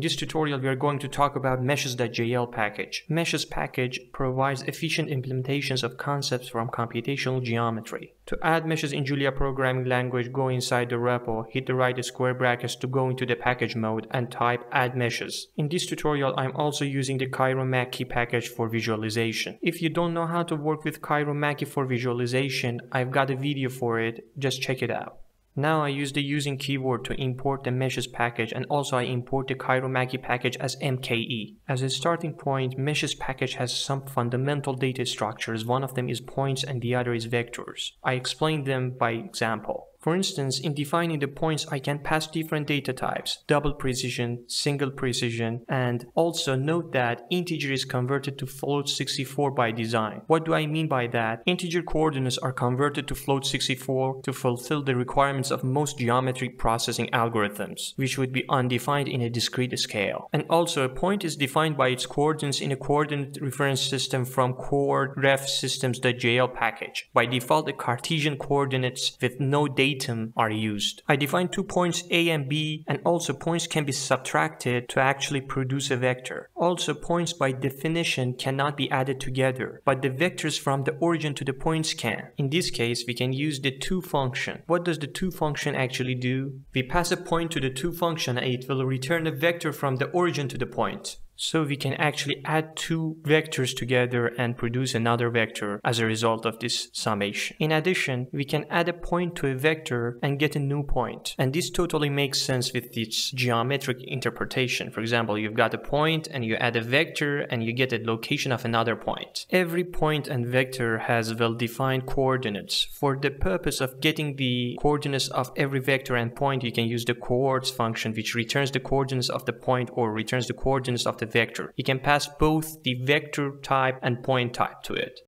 In this tutorial, we are going to talk about meshes.jl package. Meshes package provides efficient implementations of concepts from computational geometry. To add meshes in Julia programming language, go inside the REPL, hit the right square brackets to go into the package mode and type add meshes. In this tutorial, I'm also using the CairoMakie package for visualization. If you don't know how to work with CairoMakie for visualization, I've got a video for it, just check it out. Now I use the using keyword to import the meshes package and also I import the CairoMakie package as MKE. As a starting point, meshes package has some fundamental data structures. One of them is points and the other is vectors. I explain them by example. For instance, in defining the points, I can pass different data types, double precision, single precision, and also note that integer is converted to float 64 by design. What do I mean by that? Integer coordinates are converted to float 64 to fulfill the requirements of most geometric processing algorithms, which would be undefined in a discrete scale. And also, a point is defined by its coordinates in a coordinate reference system from coordrefsystems.jl package. By default, the Cartesian coordinates with no data datum are used. I define two points A and B and also points can be subtracted to actually produce a vector. Also points by definition cannot be added together, but the vectors from the origin to the points can. In this case, we can use the to function. What does the to function actually do? We pass a point to the to function and it will return a vector from the origin to the point. So we can actually add two vectors together and produce another vector as a result of this summation. In addition, we can add a point to a vector and get a new point. And this totally makes sense with this geometric interpretation. For example, you've got a point and you add a vector and you get a location of another point. Every point and vector has well-defined coordinates. For the purpose of getting the coordinates of every vector and point, you can use the coords function which returns the coordinates of the point or returns the coordinates of the vector. You can pass both the vector type and point type to it.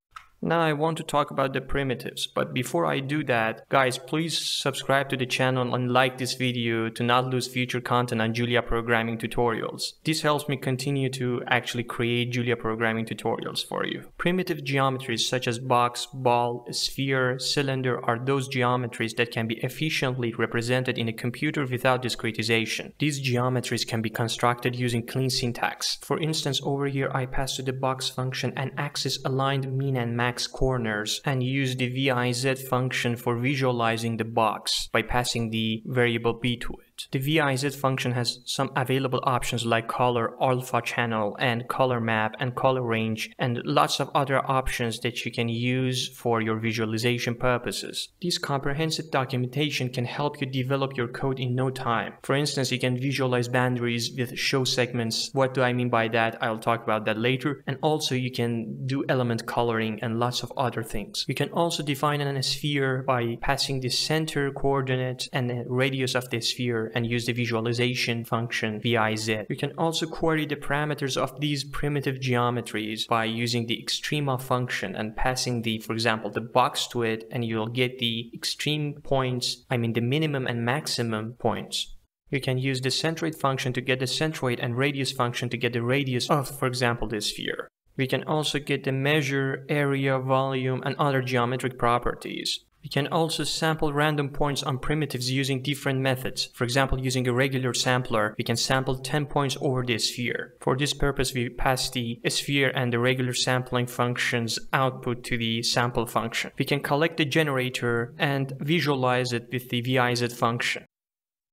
Now I want to talk about the primitives, but before I do that, guys, please subscribe to the channel and like this video to not lose future content on Julia programming tutorials. This helps me continue to actually create Julia programming tutorials for you. Primitive geometries such as box, ball, sphere, cylinder are those geometries that can be efficiently represented in a computer without discretization. These geometries can be constructed using clean syntax. For instance, over here I pass to the box function an axis aligned mean and max max corners and use the viz function for visualizing the box by passing the variable b to it. The VIZ function has some available options like color, alpha channel, and color map, and color range, and lots of other options that you can use for your visualization purposes. This comprehensive documentation can help you develop your code in no time. For instance, you can visualize boundaries with show segments. What do I mean by that? I'll talk about that later. And also you can do element coloring and lots of other things. You can also define a sphere by passing the center coordinate and the radius of the sphere and use the visualization function viz. You can also query the parameters of these primitive geometries by using the extrema function and passing the, for example, the box to it and you'll get the extreme points, I mean the minimum and maximum points. You can use the centroid function to get the centroid and radius function to get the radius of, for example, this sphere. We can also get the measure, area, volume, and other geometric properties. We can also sample random points on primitives using different methods. For example, using a regular sampler, we can sample 10 points over the sphere. For this purpose, we pass the sphere and the regular sampling functions output to the sample function. We can collect the generator and visualize it with the viz function.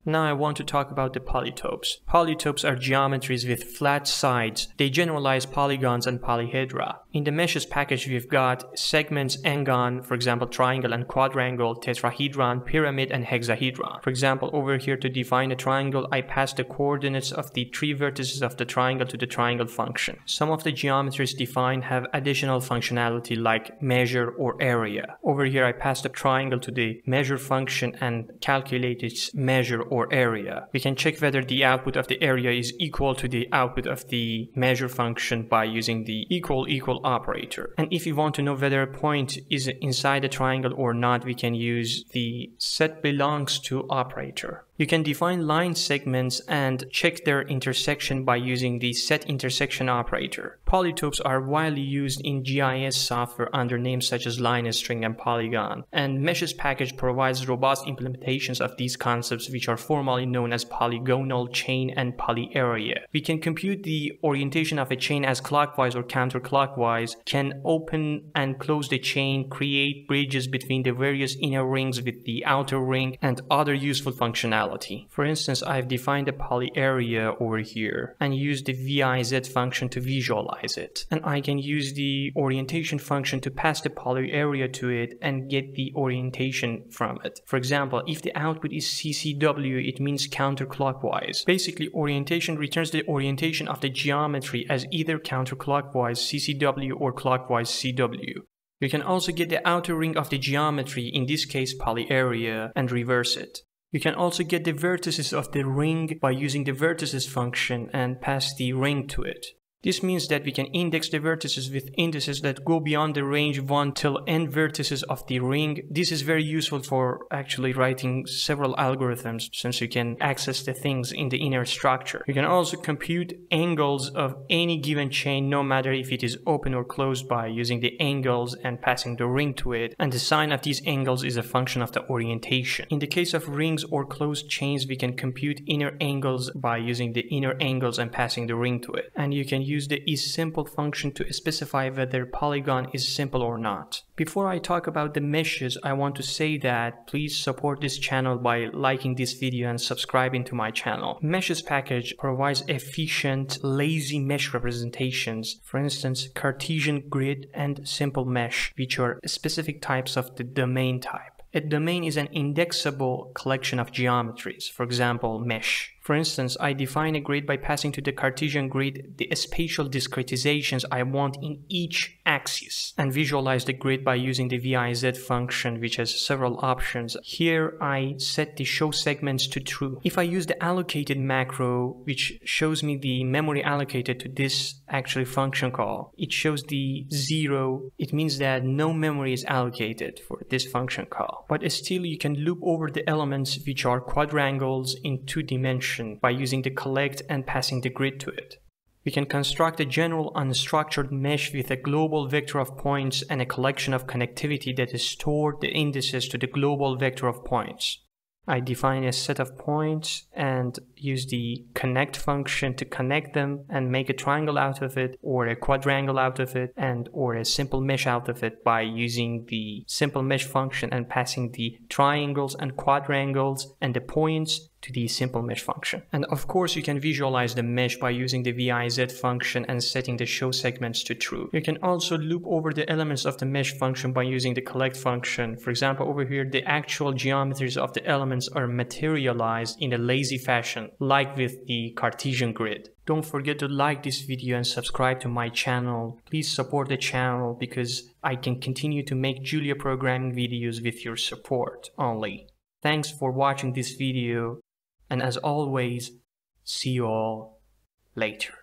Now I want to talk about the polytopes. Polytopes are geometries with flat sides. They generalize polygons and polyhedra. In the meshes package, we've got segments, Ngon, for example, triangle and quadrangle, tetrahedron, pyramid, and hexahedron. For example, over here to define a triangle, I pass the coordinates of the three vertices of the triangle to the triangle function. Some of the geometries defined have additional functionality like measure or area. Over here, I pass the triangle to the measure function and calculate its measure or area. We can check whether the output of the area is equal to the output of the measure function by using the equal equal operator. And if you want to know whether a point is inside a triangle or not, we can use the set belongs to operator. You can define line segments and check their intersection by using the set intersection operator. Polytopes are widely used in GIS software under names such as line string and polygon, and Meshes package provides robust implementations of these concepts which are formally known as polygonal chain and polyarea. We can compute the orientation of a chain as clockwise or counterclockwise, can open and close the chain, create bridges between the various inner rings with the outer ring, and other useful functionality. For instance, I've defined a poly area over here and used the VIZ function to visualize it. And I can use the orientation function to pass the poly area to it and get the orientation from it. For example, if the output is CCW, it means counterclockwise. Basically, orientation returns the orientation of the geometry as either counterclockwise CCW or clockwise CW. You can also get the outer ring of the geometry, in this case poly area, and reverse it. You can also get the vertices of the ring by using the vertices function and pass the ring to it. This means that we can index the vertices with indices that go beyond the range 1 till n vertices of the ring. This is very useful for actually writing several algorithms since you can access the things in the inner structure. You can also compute angles of any given chain no matter if it is open or closed by using the angles and passing the ring to it and the sign of these angles is a function of the orientation. In the case of rings or closed chains we can compute inner angles by using the inner angles and passing the ring to it and you can use the isSimple function to specify whether polygon is simple or not. Before I talk about the meshes, I want to say that please support this channel by liking this video and subscribing to my channel. Meshes package provides efficient, lazy mesh representations, for instance, Cartesian grid and simple mesh, which are specific types of the domain type. A domain is an indexable collection of geometries, for example, mesh. For instance, I define a grid by passing to the Cartesian grid the spatial discretizations I want in each axis and visualize the grid by using the VIZ function which has several options. Here I set the show segments to true. If I use the allocated macro which shows me the memory allocated to this actually function call, it shows the zero. It means that no memory is allocated for this function call. But still you can loop over the elements which are quadrangles in two dimensions function by using the collect and passing the grid to it. We can construct a general unstructured mesh with a global vector of points and a collection of connectivity that is stored the indices to the global vector of points. I define a set of points and use the connect function to connect them and make a triangle out of it or a quadrangle out of it and or a simple mesh out of it by using the simple mesh function and passing the triangles and quadrangles and the points to the simple mesh function. And of course, you can visualize the mesh by using the VIZ function and setting the show segments to true. You can also loop over the elements of the mesh function by using the collect function. For example, over here, the actual geometries of the elements are materialized in a lazy fashion, like with the Cartesian grid. Don't forget to like this video and subscribe to my channel. Please support the channel because I can continue to make Julia programming videos with your support only. Thanks for watching this video and as always, see you all later.